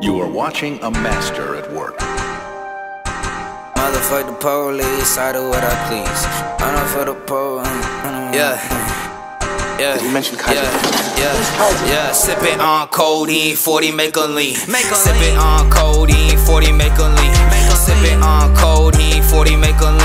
You are watching a master at work. Motherfuck the police, I do what I please. I don't know for the pole. Yeah. Yeah. You mentioned Kaiser. Yeah, yeah, yeah. Sipping on codeine, 40 make a lean. Make a Sipping on codeine, 40 make a lean. Sipping on codeine, 40 make a lean.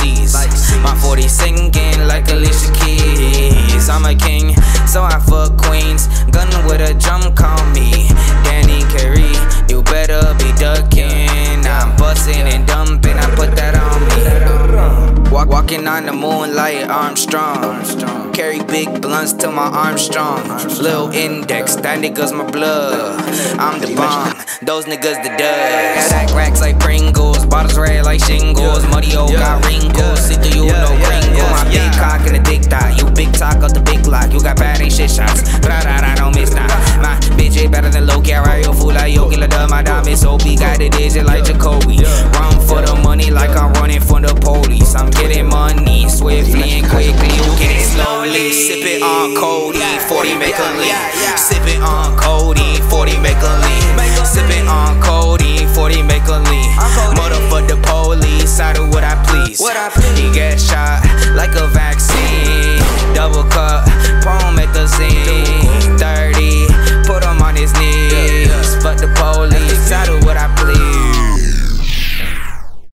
Seas. My 40 singing like Alicia Keys. I'm a king, so I fuck queens. Gun with a drum, call me Danny Carey. You better be ducking. I'm busting and dumping, I put that on me. Walk, walking on the moonlight, Armstrong. Carry big blunts till my arms strong. Lil index, that nigga's my blood. I'm the bomb, those niggas the dust. Stack racks like Pringles, bottles red like shingles. Muddy old got wrinkles, You got bad ain't shit shots, but I, I, I don't miss that. My bitch ain't better than low carry your fool like yo, killer dub. My diamonds so big, got the digit like Jacoby. Run for the money like I'm running from the police. I'm getting money swiftly and quickly, you get it slowly. Sip it on codeine, 40 make a lean. it on codeine, 40 make